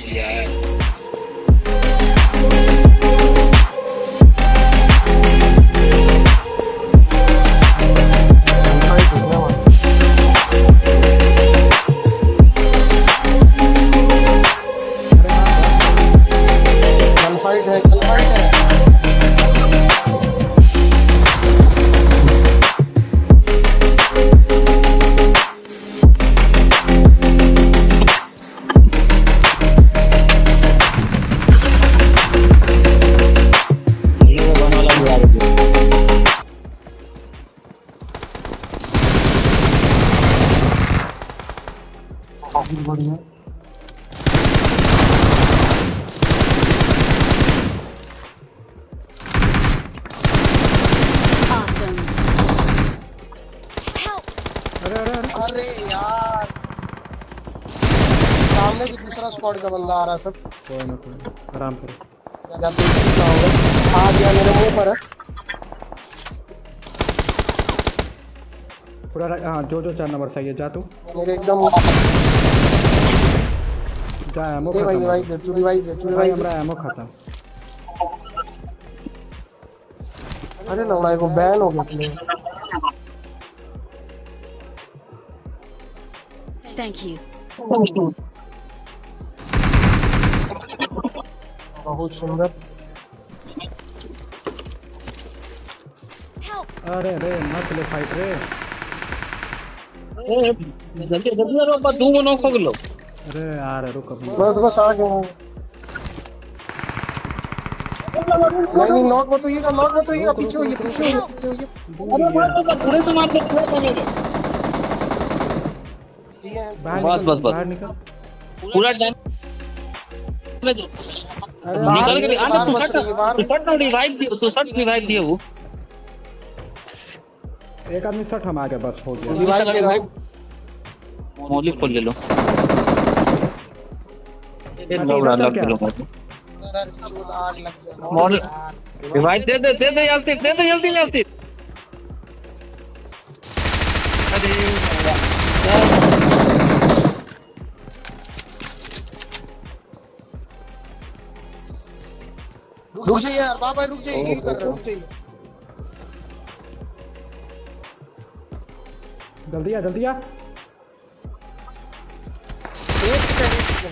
दिया काफ़ी बढ़िया। अरे अरे अरे। अरे यार। सामने की दूसरा स्क्वाड का बंदा आ रहा है सब। कोई ना कोई आराम करो। या तो इसी का होगा आ गया मेरे मुँह पर। पूरा हाँ जो जो चार नंबर सही है जा तू। मेरे एकदम जा एमो दे भाई भाई दे तू रिवाइव दे तू भाई हमरा एमो खत्म अरे लौड़ाई को बैन हो गया प्लेयर Thank you. बहुत सुंदर! अरे रे मत ले फाइट रे। ए, जल्दी जल्दी करो बस दो नॉक हो गलो अरे यार रुक अब बस बस आ गया नहीं नहीं नॉक मत होइएगा नॉक मत होइएगा। पीछे होइए पीछे होइए पीछे होइए। अरे मार दो पूरे से मार दे पूरे से मार दे। ठीक है बाहर बस, बस, बस। पूरा डैम में अरे निकल के तू बच रही सट सट रिवाइव दियो तू सट रिवाइव दियो। वो एक आदमी सठ हम आ गए बस हो गया। रिवाइव दे रहा हूँ मौली खोल ले लो। रिवाइव दे दे दे दे यासिर दे दे जल्दी रुक जाइए यार बाबा रुक जाइए हील कर रुक जाइए जल्दी आ जल्दी आ।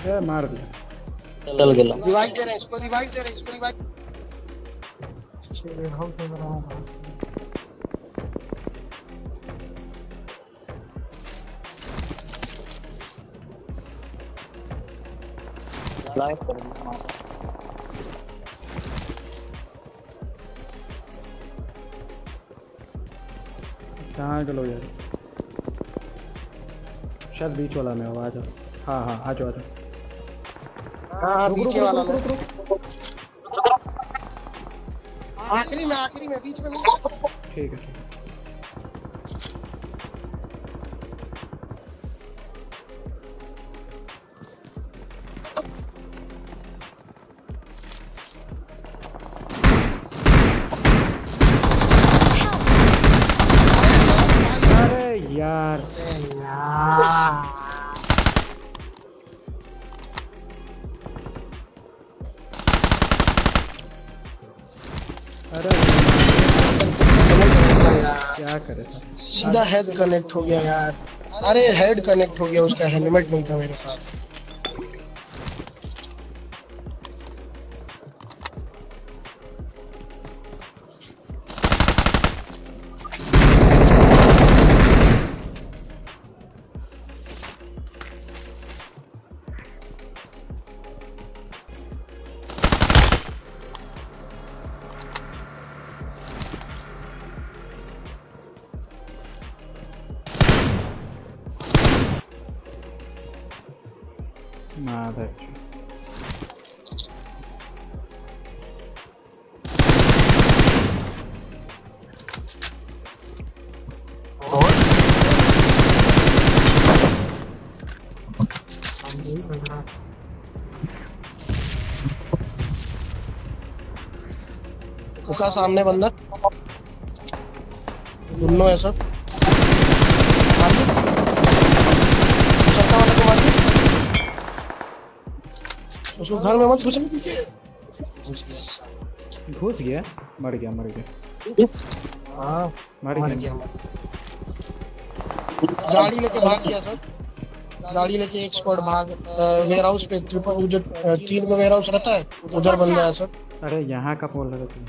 ए, मार दिया। चल गेलो रिवाइव दे रहे हैं इसको रिवाइव दे रहे हैं इसको रिवाइव लाइव कर कहाँ गलो यार। शायद बीच वाला में हो आ जाओ। हाँ हाँ आ जाओ आ जाओ। हाँ पीछे वाला रुक, में रुक, रुक। आखिरी में आखिरी में बीच में ठीक है। क्या करे सीधा हेड कनेक्ट हो गया यार। अरे हेड कनेक्ट हो गया, उसका हेलमेट नहीं था मेरे पास। माधर उसका सामने बंदा। दोनों है सब। मारिए वाला को मारिए उसको घर में मत दीजिए घुस गया? मर गया मर गया। हाँ। मर गया। गाड़ी लेके भाग गया सर। गाड़ी लेके एक स्क्वाड भाग वेयर हाउस पे ट्रिपल वो जो तीन का वेयर हाउस रहता है उधर बन गया सर। अरे यहाँ का बोल रहे तुम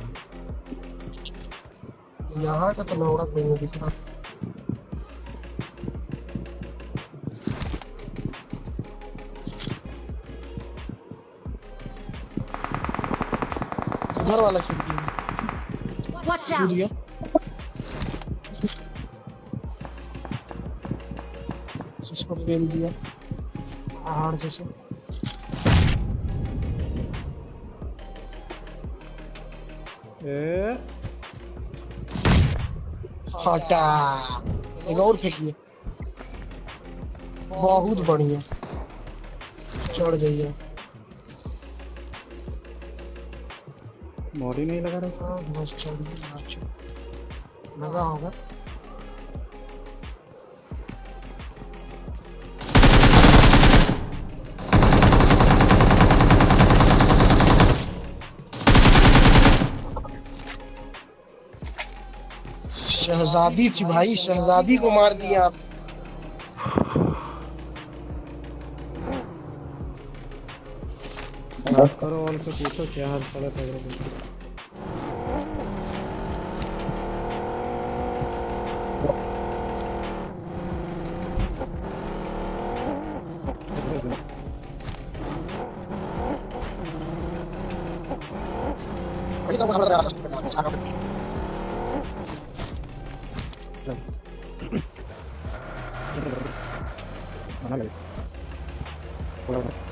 यहाँ का तो लौड़ा कोई नहीं दिख रहा घर वाला! गया इसको फेल दिया पहाड़ जैसे। ए? फटा एक और फेंकिए बहुत बढ़िया। चढ़ जाइए। मोरी नहीं लगा रहा हाँ। लगा होगा। शहजादी थी भाई, शहजादी को मार दिया आप। करो ऑल से पूछो क्या हाल चाल है तेरे को बना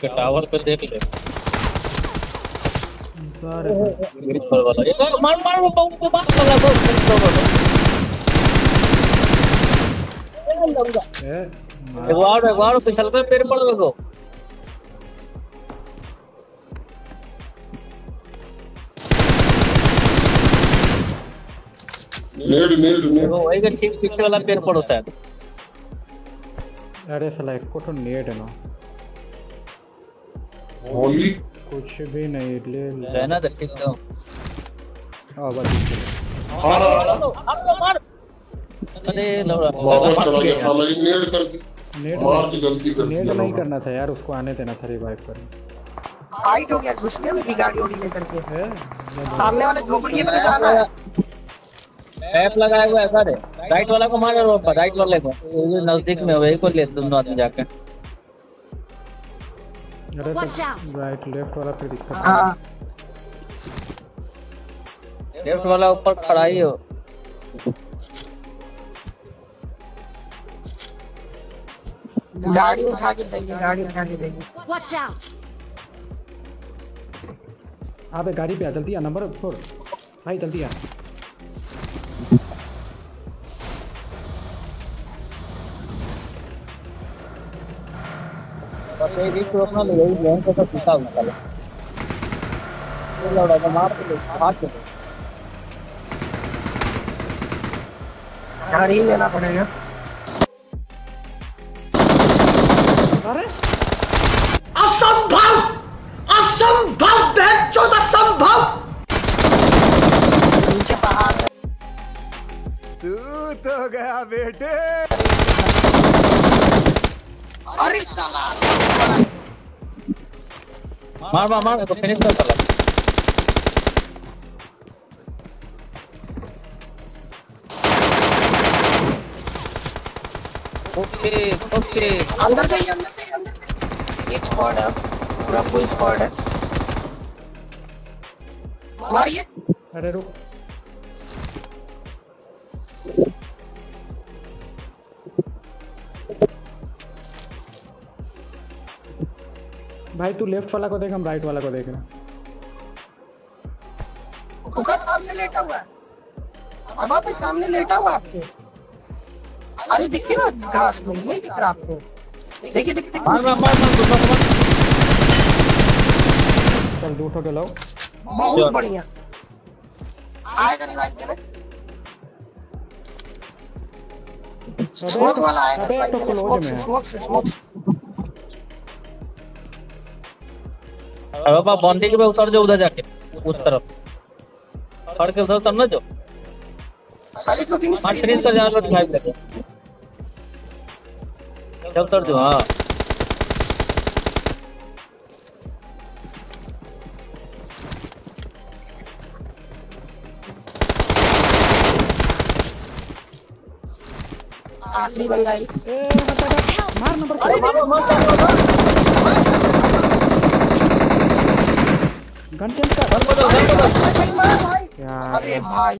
के टावर पे देख ले। सारे ऊपर वाला। ये मार मार मार वो बाउंड के बाद लगा दो ए एक बार एक बार पिछल पे पेड़ पड़ लगो नेड नेड नेड वो वही का ठीक पीछे वाला पेड़ पड़ो शायद। अरे साला एक को तो नेट है ना। होली? कुछ भी नहीं ले ले। रहना तो ठीक तो आ बस। हाँ। हाँ, मार मार। अरे लौड़ा। वापस चला गया साला ये नेड कर नेट मार की गलती कर नेट नहीं करना था यार उसको आने देना था रिवाइव कर साइड हो गया घुस गया मेरी गाड़ी उड़ी लेकर के। सामने वाले झोपड़ी में डाला है। पैप लगाया हुआ है सर। राइट वाला को मार रो राइट वाले को? ये नज़दीक में वही को ले दोनों आदमी जाके। अरे out. तो राइट लेफ़्ट वाला फिर दिक्कत है। हाँ लेफ़्ट वाला ऊपर खड़ा ही हो। गाड़ी उठा के देंगे गाड़ी उठा के देंगे। Watch out! आप गाड़ी पे आ जल्दी आ नंबर फोर। भाई जल्दी आ। ले गेम को तो पीछा उठा ले ये लौड़ा को मार के हाथ ही लेना पड़ेगा। अरे। नीचे पहाड़। है तू तो गया बेटे। अरे साला मार मार मार तो फिनिश कर साला ओके ओके। अंदर जाइए अंदर जाइए। एक स्क्वाड है पूरा फुल स्क्वाड है। मारिए। अरे रुक। भाई तू लेफ़्ट वाला को देख हम राइट वाला को देख रहे हैं। कुकर सामने लेटा हुआ है? अब आप सामने लेटा हुआ आपके? अरे दिखे ना घास में नहीं दिख रहा आपको। देखिए देखिए मार मार मार मार मार चल दो ठो के लो बहुत बढ़िया। आएगा नहीं भाई तेरे स्मोक वाला आएगा तो स्मोक है। स्मोक अरे बाबा बॉन्डी के पे उतर जाओ उधर जाके उस तरफ़। फड़ के उधर उतरना जो तो तीन मार फिनिश कर जाओ फाइव लगे जब उतर जो हाँ। आखिरी बंदा ही। मार नंबर अरे मारो मारो गन चेंज कर गन बदल गन बदल भाई यार अरे भाई